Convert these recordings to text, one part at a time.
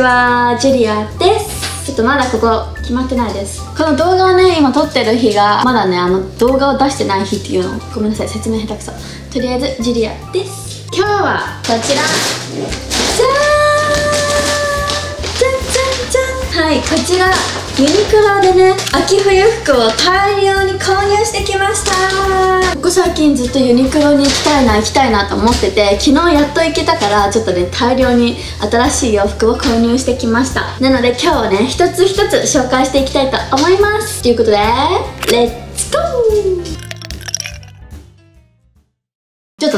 ちはジュリアです。ちょっとまだここ決まってないです。この動画をね今撮ってる日がまだねあの動画を出してない日っていうの。ごめんなさい説明下手くそ。とりあえずジュリアです。今日はこちら。じゃーん！じゃんじゃんじゃん！はいこちらユニクロでね秋冬服を大量に購入してきました。ここ最近ずっとユニクロに行きたいな行きたいなと思ってて昨日やっと行けたからちょっとね大量に新しい洋服を購入してきました。なので今日はね一つ一つ紹介していきたいと思います。ということでレッツ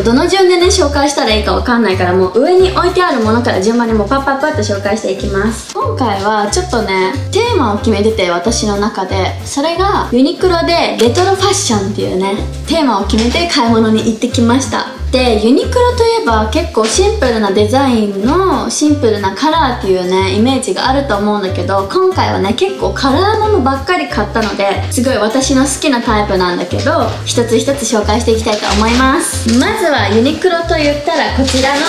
どの順でね紹介したらいいかわかんないからもう上に置いてあるものから順番にもうパッパッパッと紹介していきます。今回はちょっとねテーマを決めてて私の中でそれがユニクロでレトロファッションっていうねテーマを決めて買い物に行ってきました。でユニクロといえば結構シンプルなデザインのシンプルなカラーっていうねイメージがあると思うんだけど今回はね結構カラーものばっかり買ったのですごい私の好きなタイプなんだけど一つ一つ紹介していきたいと思います。まずはユニクロと言ったらこちらの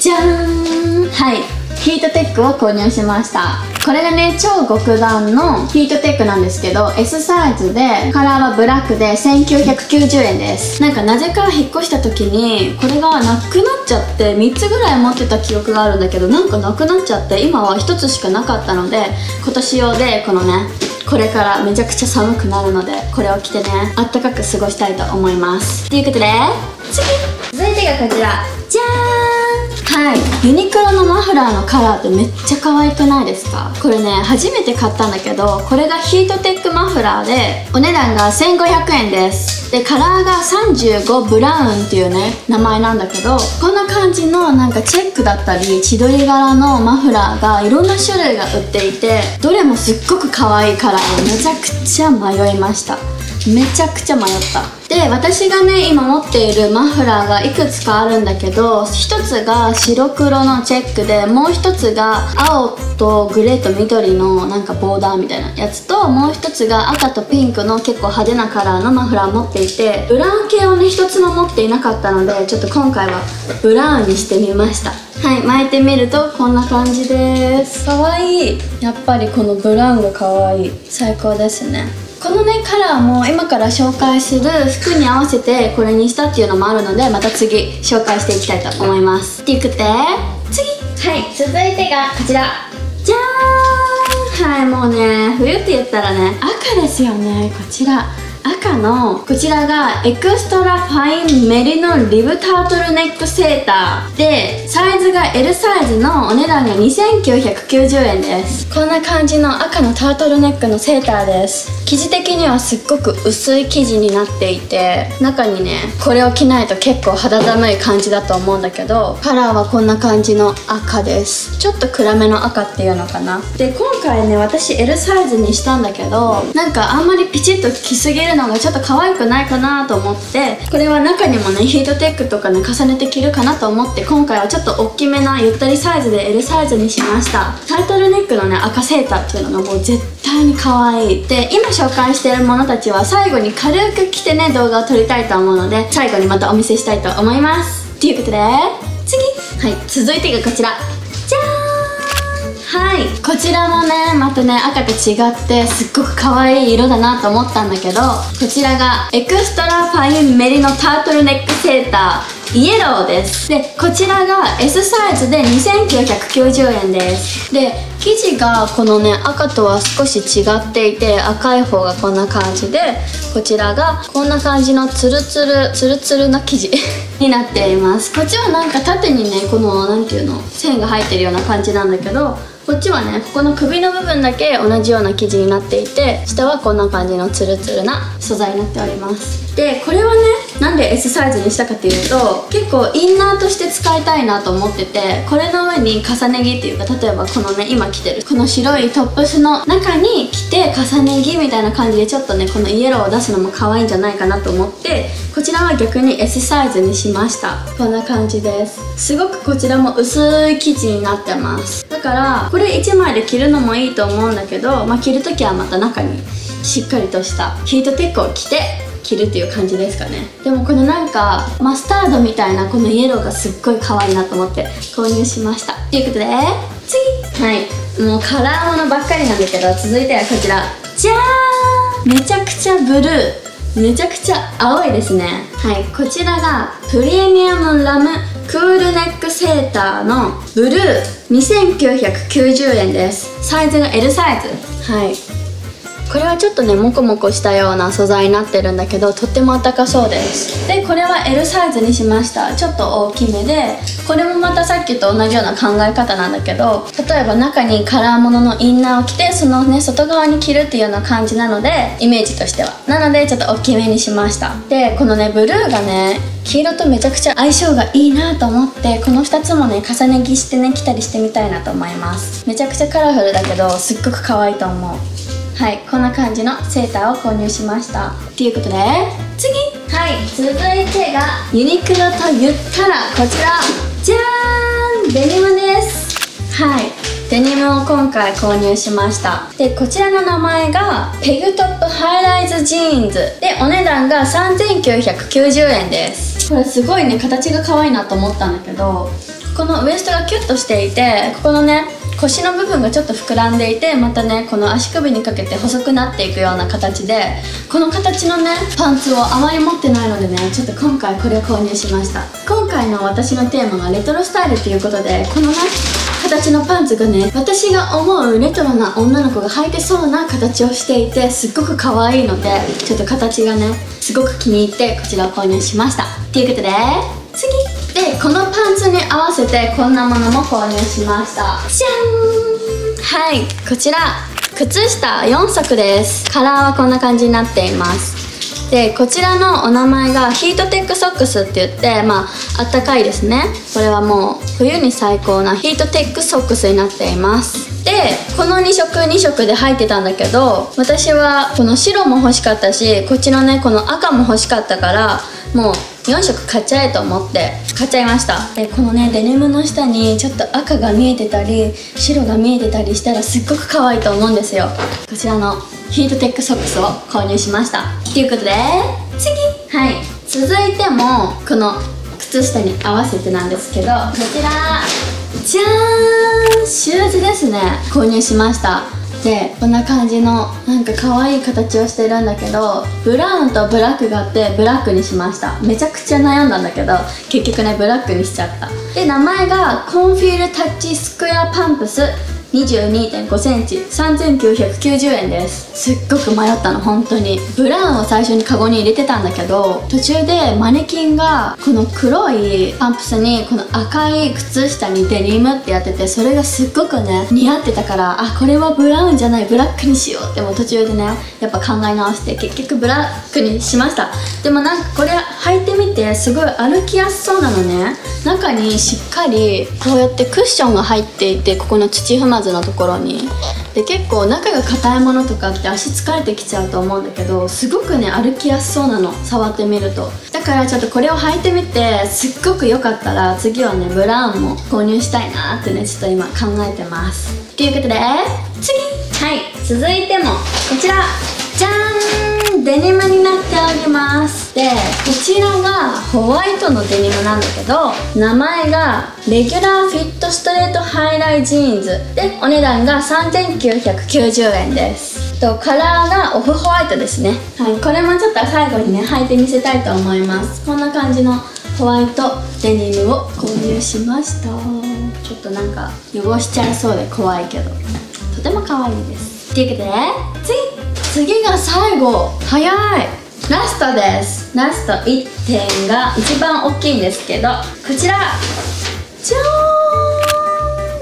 じゃーんはいヒートテックを購入しました。これがね超極暖のヒートテックなんですけど S サイズでカラーはブラックで1990円です。なんかなぜか引っ越した時にこれがなくなっちゃって3つぐらい持ってた記憶があるんだけどなんかなくなっちゃって今は1つしかなかったので今年用でこのねこれからめちゃくちゃ寒くなるのでこれを着てねあったかく過ごしたいと思います。ということで次。続いてがこちら。じゃーんはい。ユニクロのマフラーのカラーってめっちゃ可愛くないですか？これね初めて買ったんだけどこれがヒートテックマフラーでお値段が1500円です。でカラーが35ブラウンっていうね名前なんだけどこんな感じのなんかチェックだったり千鳥柄のマフラーがいろんな種類が売っていてどれもすっごく可愛いカラーでめちゃくちゃ迷いました。めちゃくちゃ迷った。で私がね今持っているマフラーがいくつかあるんだけど一つが白黒のチェックでもう一つが青とグレーと緑のなんかボーダーみたいなやつともう一つが赤とピンクの結構派手なカラーのマフラー持っていてブラウン系をね一つも持っていなかったのでちょっと今回はブラウンにしてみました。はい巻いてみるとこんな感じです。かわい。いやっぱりこのブラウンがかわいい。最高ですね。このねカラーも今から紹介する服に合わせてこれにしたっていうのもあるのでまた次紹介していきたいと思います。っていうことで次。はい続いてがこちら。じゃーん。はいもうね冬って言ったらね赤ですよねこちら赤のこちらがエクストラファインメリノリブタートルネックセーターでサイズが L サイズのお値段が2990円です。こんな感じの赤のタートルネックのセーターです。生地的にはすっごく薄い生地になっていて中にねこれを着ないと結構肌寒い感じだと思うんだけどカラーはこんな感じの赤です。ちょっと暗めの赤っていうのかな。で今回ね私 L サイズにしたんだけどなんかあんまりピチッと着すぎるのがちょっと可愛くないかなと思ってこれは中にもねヒートテックとかね重ねて着るかなと思って今回はちょっと大きめなゆったりサイズで L サイズにしました。タイトルネックのね赤セーターっていうのがもう絶対に可愛い。で今紹介してるものたちは最後に軽く着てね動画を撮りたいと思うので最後にまたお見せしたいと思います。ということで次。はい続いてがこちら。はい。こちらもねまたね赤と違ってすっごく可愛い色だなと思ったんだけどこちらがエクストラファインメリノタートルネックセーター。イエローです。でこちらが S サイズで2990円です。で生地がこのね赤とは少し違っていて赤い方がこんな感じでこちらがこんな感じのツルツルツルツルな生地 になっています。こっちはなんか縦にねこの何ていうの線が入ってるような感じなんだけどこっちはねここの首の部分だけ同じような生地になっていて下はこんな感じのツルツルな素材になっております。でこれはねなんで S サイズにしたかっていうと結構インナーとして使いたいなと思っててこれの上に重ね着っていうか例えばこのね今着てるこの白いトップスの中に着て重ね着みたいな感じでちょっとねこのイエローを出すのも可愛いんじゃないかなと思ってこちらは逆に S サイズにしました。こんな感じです。すごくこちらも薄い生地になってます。だからこれ1枚で着るのもいいと思うんだけど、まあ、着る時はまた中にしっかりとしたヒートテックを着て着るっていう感じですかね。でもこのなんかマスタードみたいなこのイエローがすっごい可愛いなと思って購入しました。ということで次。はい。もうカラーものばっかりなんだけど続いてはこちら。じゃーん。めちゃくちゃブルー。めちゃくちゃ青いですね。はい。こちらがプレミアムラムクールネックセーターのブルー。2990円です。サイズが L サイズ。はいこれはちょっとねモコモコしたような素材になってるんだけどとっても暖かそうです。でこれは L サイズにしました。ちょっと大きめでこれもまたさっきと同じような考え方なんだけど例えば中にカラーもののインナーを着てそのね外側に着るっていうような感じなのでイメージとしては。なのでちょっと大きめにしました。でこのねブルーがね黄色とめちゃくちゃ相性がいいなと思ってこの2つもね重ね着してね着たりしてみたいなと思います。めちゃくちゃカラフルだけどすっごく可愛いと思う。はいこんな感じのセーターを購入しました。ということで次。はい続いてがユニクロと言ったらこちら。じゃーんデニムです。はいデニムを今回購入しました。でこちらの名前がペグトップハイライズジーンズ。でお値段が3990円です。これすごいね形が可愛いなと思ったんだけどこのウエストがキュッとしていてここのね腰の部分がちょっと膨らんでいてまたねこの足首にかけて細くなっていくような形でこの形のねパンツをあまり持ってないのでねちょっと今回これを購入しました。今回の私のテーマがレトロスタイルっていうことでこのね形のパンツがね私が思うレトロな女の子が履いてそうな形をしていてすっごく可愛いのでちょっと形がねすごく気に入ってこちらを購入しました。ということで次。でこのパンツに合わせてこんなものも購入しました。じゃん。はいこちら靴下4足です。カラーはこんな感じになっています。でこちらのお名前がヒートテックソックスって言ってまああったかいですね。これはもう冬に最高なヒートテックソックスになっています。でこの2色2色で入ってたんだけど私はこの白も欲しかったしこっちのねこの赤も欲しかったからもう4色買っちゃえと思って買っちゃいました。でこのねデニムの下にちょっと赤が見えてたり白が見えてたりしたらすっごく可愛いと思うんですよ。こちらのヒートテックソックスを購入しました。ということで次。はい。続いてもこの靴下に合わせてなんですけどこちら。じゃーん。シューズですね。購入しました。でこんな感じのなんか可愛い形をしてるんだけどブラウンとブラックがあってブラックにしました。めちゃくちゃ悩んだんだけど結局ねブラックにしちゃった。で名前がコンフィールタッチスクエアパンプス。22.5センチ3990円です。すっごく迷ったの本当に。ブラウンを最初にカゴに入れてたんだけど途中でマネキンがこの黒いパンプスにこの赤い靴下にデニムってやっててそれがすっごくね似合ってたからあこれはブラウンじゃないブラックにしようっても途中でねやっぱ考え直して結局ブラックにしました。でもなんかこれ履いてみてすごい歩きやすそうなのね。中にしっかりこうやってクッションが入っていてここの土踏まずのところに。で結構中が硬いものとかって足疲れてきちゃうと思うんだけどすごくね歩きやすそうなの。触ってみると。だからちょっとこれを履いてみてすっごく良かったら次はねブラウンも購入したいなってねちょっと今考えてます。ということで次。はい続いてもこちら。じゃーん。デニムになっておりますでこちらがホワイトのデニムなんだけど名前がレギュラーフィットストレートハイライジーンズでお値段が3990円です。とカラーがオフホワイトですね。はい。これもちょっと最後にね履いてみせたいと思います。こんな感じのホワイトデニムを購入しました。ちょっとなんか汚しちゃいそうで怖いけど。とても可愛いです。ということで次次が最後。早い。ラストです。ラスト1点が一番大きいんですけどこちら。じゃー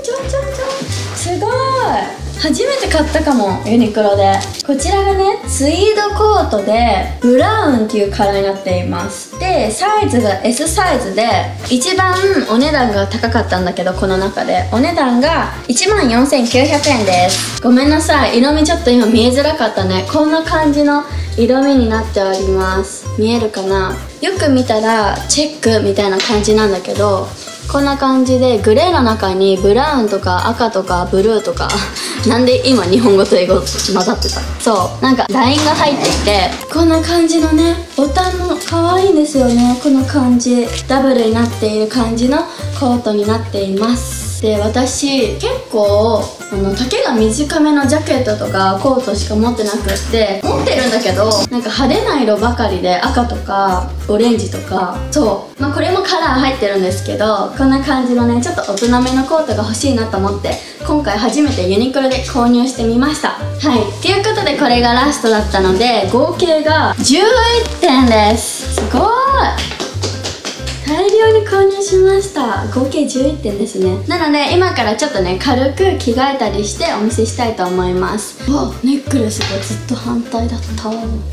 ん。じゃんじゃんじゃん。すごい。初めて買ったかもユニクロで。こちらがねツイードコートでブラウンっていうカラーになっています。でサイズが S サイズで一番お値段が高かったんだけどこの中で。お値段が1 4900円です。ごめんなさい。色味ちょっと今見えづらかったね。こんな感じの色味になっております。見えるかな？よく見たらチェックみたいな感じなんだけどこんな感じでグレーの中にブラウンとか赤とかブルーとか なんで今日本語と英語混ざってた？そうなんかラインが入っていて。こんな感じのねボタンも可愛いんですよね。この感じ。ダブルになっている感じのコートになっています。で私結構あの丈が短めのジャケットとかコートしか持ってなくって持ってるんだけどなんか派手な色ばかりで赤とかオレンジとかそう。まあこれもカラー入ってるんですけどこんな感じのねちょっと大人めのコートが欲しいなと思って今回初めてユニクロで購入してみました。はい。ということでこれがラストだったので合計が11点です。すごい。大量に購入しました。合計11点ですね。なので今からちょっとね軽く着替えたりしてお見せしたいと思います。わネックレスがずっと反対だった。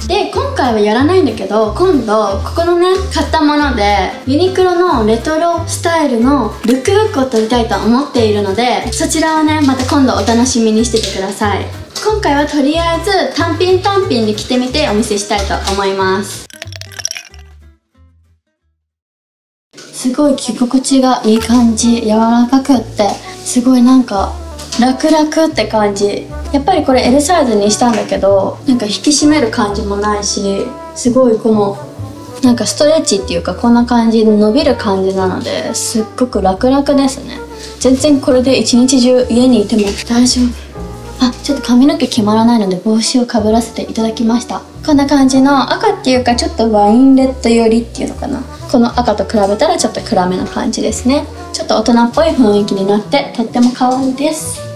で今回はやらないんだけど今度ここのね買ったものでユニクロのレトロスタイルのルックブックを撮りたいと思っているのでそちらをねまた今度お楽しみにしててください。今回はとりあえず単品単品で着てみてお見せしたいと思いますすごい着心地がいい感じ柔らかくってすごいなんか楽々って感じ。やっぱりこれ L サイズにしたんだけどなんか引き締める感じもないしすごいこのなんかストレッチっていうかこんな感じで伸びる感じなのですっごく楽々ですね。全然これで一日中家にいても大丈夫。あちょっと髪の毛決まらないので帽子をかぶらせていただきました。こんな感じの赤っていうかちょっとワインレッド寄りっていうのかな。この赤と比べたらちょっと暗めな感じですね。ちょっと大人っぽい雰囲気になってとっても可愛いです。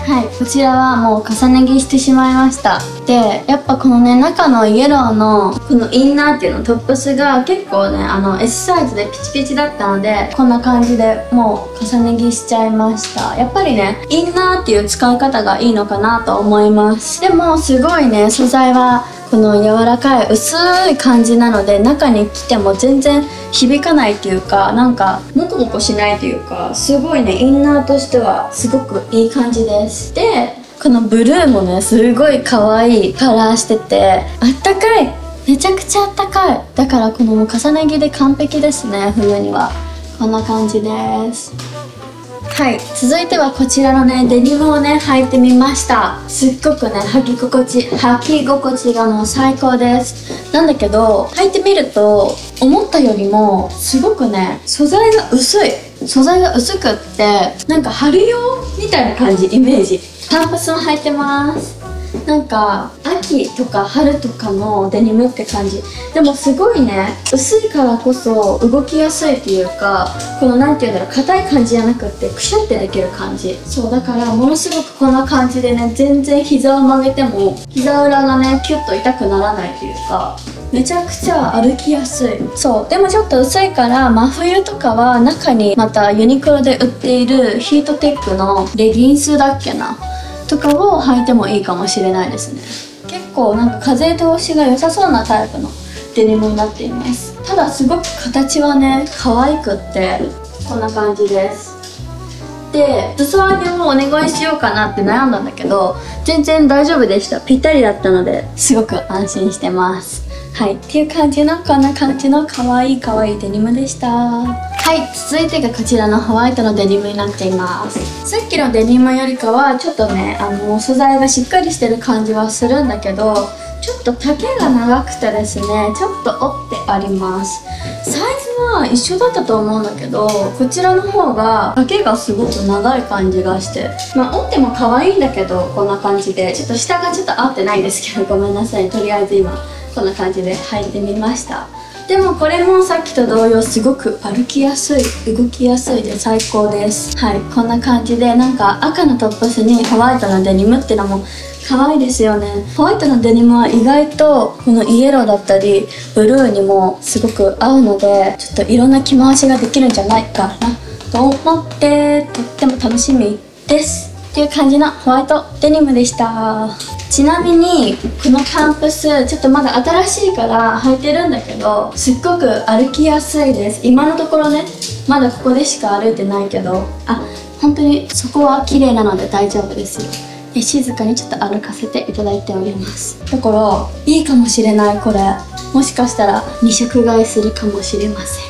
はいこちらはもう重ね着してしまいました。でやっぱこのね中のイエローのこのインナーっていうのトップスが結構ねあの S サイズでピチピチだったのでこんな感じでもう重ね着しちゃいました。やっぱりねインナーっていう使い方がいいのかなと思います。でもすごいね素材はこの柔らかい薄い感じなので中に着ても全然響かないっていうかなんかモコモコしないというかすごいねインナーとしてはすごくいい感じです。でこのブルーもねすごい可愛いカラーしててあったかいめちゃくちゃあったかい。だからこの重ね着で完璧ですね冬には。こんな感じです。はい続いてはこちらのねデニムをね履いてみました。すっごくね履き心地履き心地がもう最高です。なんだけど履いてみると思ったよりもすごくね素材が薄い。素材が薄くってなんか春用みたいな感じイメージ。パンプスも履いてます。なんか秋とか春とかのデニムって感じ。でもすごいね薄いからこそ動きやすいっていうかこの何て言うんだろう硬い感じじゃなくってくしゃってできる感じ。そうだからものすごくこんな感じでね全然膝を曲げても膝裏がねキュッと痛くならないっていうかめちゃくちゃ歩きやすい。そう。でもちょっと薄いから真冬とかは中にまたユニクロで売っているヒートテックのレギンスだっけなとかを履いてもいいかもしれないですね。結構なんか風通しが良さそうなタイプのデニムになっています。ただすごく形はね可愛くってこんな感じです。で裾上げもお願いしようかなって悩んだんだけど全然大丈夫でした。ぴったりだったのですごく安心してます。はい。っていう感じのこんな感じの可愛い可愛いデニムでした。はい続いてがこちらのホワイトのデニムになっています。さっきのデニムよりかはちょっとねあの素材がしっかりしてる感じはするんだけどちょっと丈が長くてですねちょっと折ってあります。サイズは一緒だったと思うんだけどこちらの方が丈がすごく長い感じがしてまあ折っても可愛いんだけどこんな感じで。ちょっと下がちょっと合ってないんですけどごめんなさい。とりあえず今こんな感じで履いてみました。でもこれもさっきと同様すごく歩きやすい動きやすいで最高です。はいこんな感じでなんか赤のトップスにホワイトのデニムってのも可愛いですよね。ホワイトのデニムは意外とこのイエローだったりブルーにもすごく合うのでちょっといろんな着回しができるんじゃないかなと思ってとっても楽しみです。っていう感じのホワイトデニムでした。ちなみにこのパンプスちょっとまだ新しいから履いてるんだけどすっごく歩きやすいです。今のところねまだここでしか歩いてないけどあ本当にそこは綺麗なので大丈夫ですよ。で静かにちょっと歩かせていただいております。だからいいかもしれないこれ。もしかしたら2色買いするかもしれません。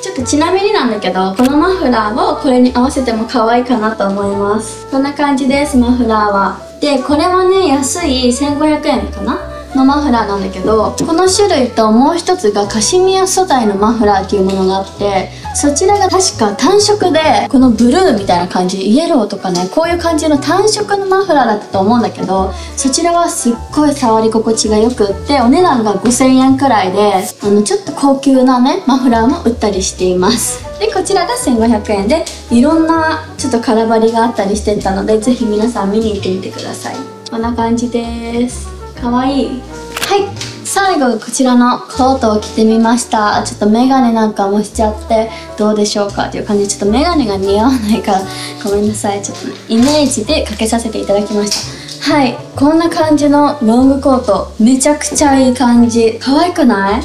ちょっとちなみになんだけどこのマフラーをこれに合わせても可愛いかなと思います。こんな感じですマフラーは。でこれはね安い1500円かな？のマフラーなんだけどこの種類ともう一つがカシミヤ素材のマフラーっていうものがあってそちらが確か単色でこのブルーみたいな感じイエローとかねこういう感じの単色のマフラーだったと思うんだけどそちらはすっごい触り心地がよくってお値段が5000円くらいであのちょっと高級なねマフラーも売ったりしています。でこちらが1500円でいろんなちょっと空張りがあったりしてたのでぜひ皆さん見に行ってみてください。こんな感じです。かわいい。はい。最後こちらのコートを着てみました。ちょっとメガネなんかもしちゃってどうでしょうか？っていう感じでちょっとメガネが似合わないから。ごめんなさい。ちょっと、ね、イメージでかけさせていただきました。はい。こんな感じのロングコート。めちゃくちゃいい感じ。可愛くない？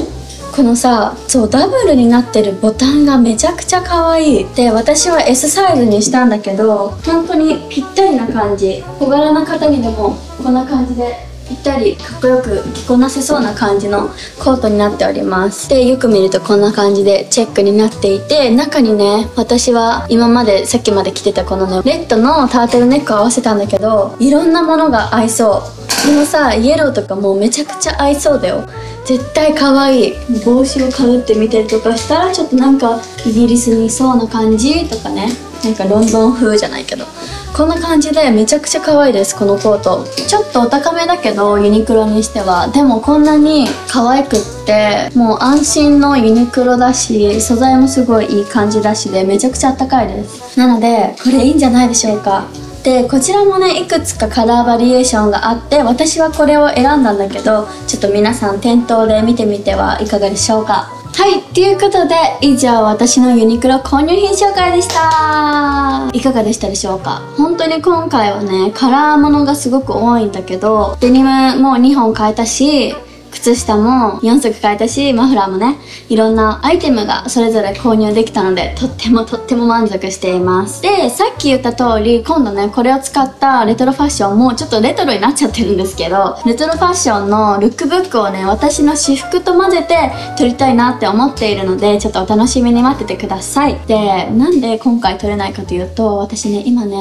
このさそうダブルになってるボタンがめちゃくちゃ可愛い。で私は S サイズにしたんだけど本当にぴったりな感じ。小柄な方にでもこんな感じでぴったりかっこよく着こなせそうな感じのコートになっております。でよく見るとこんな感じでチェックになっていて中にね私は今までさっきまで着てたこのねレッドのタートルネックを合わせたんだけどいろんなものが合いそう。このさイエローとかもうめちゃくちゃ合いそうだよ。絶対可愛い。帽子をかぶってみたりとかしたらちょっとなんかイギリスにいそうな感じとかね。なんかロンドン風じゃないけど。こんな感じでめちゃくちゃ可愛いですこのコート。ちょっとお高めだけどユニクロにしては。でもこんなに可愛くってもう安心のユニクロだし素材もすごいいい感じだしでめちゃくちゃあったかいです。なのでこれいいんじゃないでしょうか。でこちらもねいくつかカラーバリエーションがあって私はこれを選んだんだけどちょっと皆さん店頭で見てみてはいかがでしょうか。はいということで以上私のユニクロ購入品紹介でした。いかがでしたでしょうか？本当に今回はねカラーものがすごく多いんだけどデニムも2本買えたし靴下も4足買えたしマフラーもねいろんなアイテムがそれぞれ購入できたのでとってもとっても満足しています。でさっき言った通り今度ねこれを使ったレトロファッションもちょっとレトロになっちゃってるんですけどレトロファッションのルックブックをね私の私服と混ぜて撮りたいなって思っているのでちょっとお楽しみに待っててください。でなんで今回撮れないかというと私ね今ね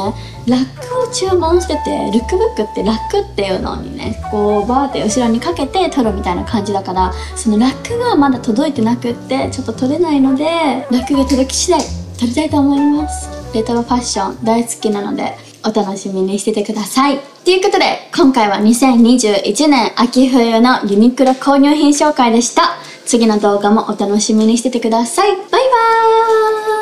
ラックを注文しててルックブックってラックっていうのにねこうバーって後ろにかけて撮るみたいな。たいな感じだからそのラックがまだ届いてなくってちょっと撮れないのでラックが届き次第撮りたいと思います。レトロファッション大好きなのでお楽しみにしててください。ということで今回は2021年秋冬のユニクロ購入品紹介でした。次の動画もお楽しみにしててください。バイバーイ。